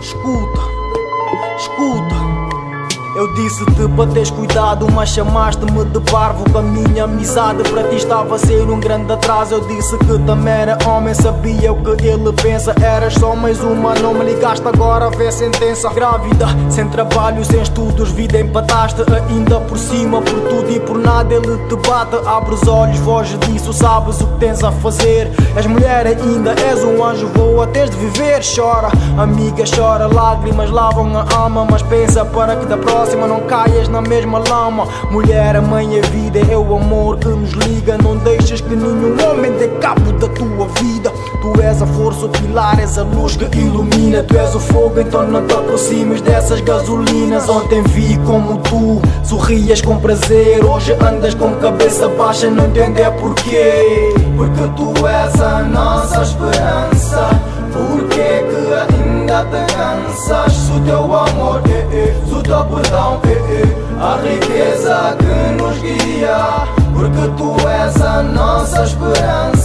Escuta, escuta. Eu disse-te para teres cuidado, mas chamaste-me de parvo Com a minha amizade para ti estava a ser um grande atraso. Eu disse que também era homem, sabia o que ele pensa. Eras só mais uma, não me ligaste agora, vê sentença. Grávida, sem trabalho, sem estudos, vida empataste. Ainda por cima, por tudo e por nada ele te bate. Abre os olhos, foge disso, sabes o que tens a fazer. És mulher ainda, és um anjo, voa, tens de viver. Chora, amiga, chora, lágrimas lavam a alma Mas pensa para que da próxima próxima, não caias na mesma lama. Mulher, a mãe, a vida é o amor que nos liga. Não deixes que nenhum homem dê cabo da tua vida. Tu és a força, o pilar, és a luz que ilumina. Tu és o fogo, então não te aproximes dessas gasolinas. Ontem vi como tu sorrias com prazer. Hoje andas com cabeça baixa, não entender porquê. Porque tu és a nossa esperança. Porquê que ainda te cansas? Se o teu amor perdão é, é a riqueza que nos guia Porque tu és a nossa esperança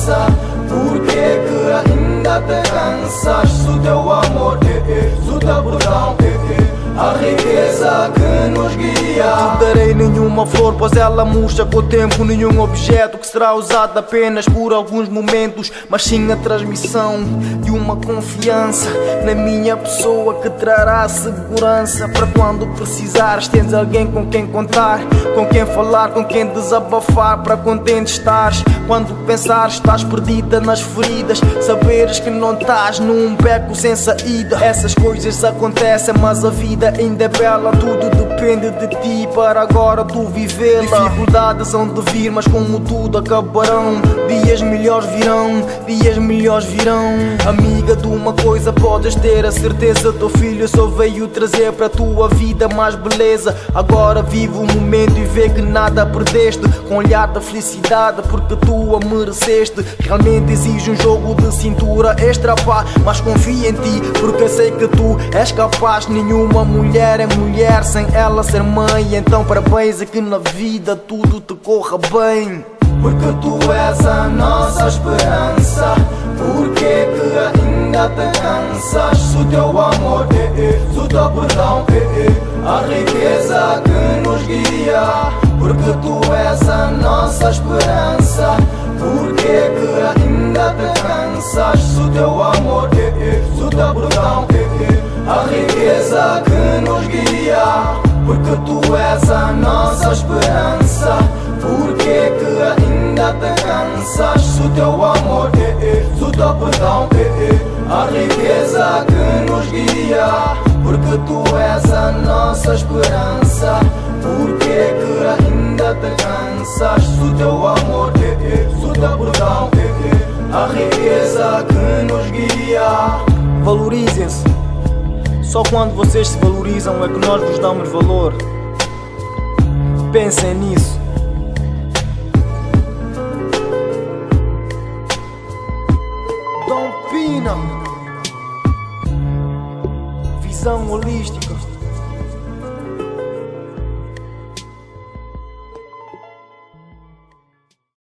nenhuma flor, pois ela murcha com o tempo. Nenhum objeto que será usado apenas por alguns momentos Mas sim a transmissão de uma confiança Na minha pessoa que trará segurança Para quando precisares. Tens alguém com quem contar Com quem falar, com quem desabafar Para contente estares. Quando pensares estás perdida nas feridas. Saberes que não estás num beco sem saída. Essas coisas acontecem mas a vida ainda é bela, tudo depende de ti para agora tu viver. Dificuldades são de vir, mas como tudo acabarão, dias melhores virão, dias melhores virão. Amiga de uma coisa podes ter a certeza, teu filho só veio trazer para tua vida mais beleza. Agora vive o momento e vê que nada perdeste, com olhar da felicidade porque tu a mereceste. Realmente exige um jogo de cintura extra pá, mas confia em ti porque sei que tu és capaz nenhuma mulher é mulher sem ela ser mãe. Então parabéns a que na vida tudo te corra bem. Porque tu és a nossa esperança. Porque que ainda te cansas? Se teu amor é, é, teu perdão é, é a riqueza que nos guia. Porque tu és a nossa esperança. Porque que ainda te cansas? Se teu amor é, é teu perdão é, é a riqueza que Porque tu és a nossa esperança. Porque que ainda te cansas Se o teu amor é se o teu perdão é, é a riqueza que nos guia. Porque tu és a nossa esperança. Porque que ainda te cansas Se o teu amor é se o teu perdão é a riqueza que nos guia. Valorizem-se só quando vocês se valorizam é que nós vos damos valor. Pensem nisso. Dom Pina Visão holística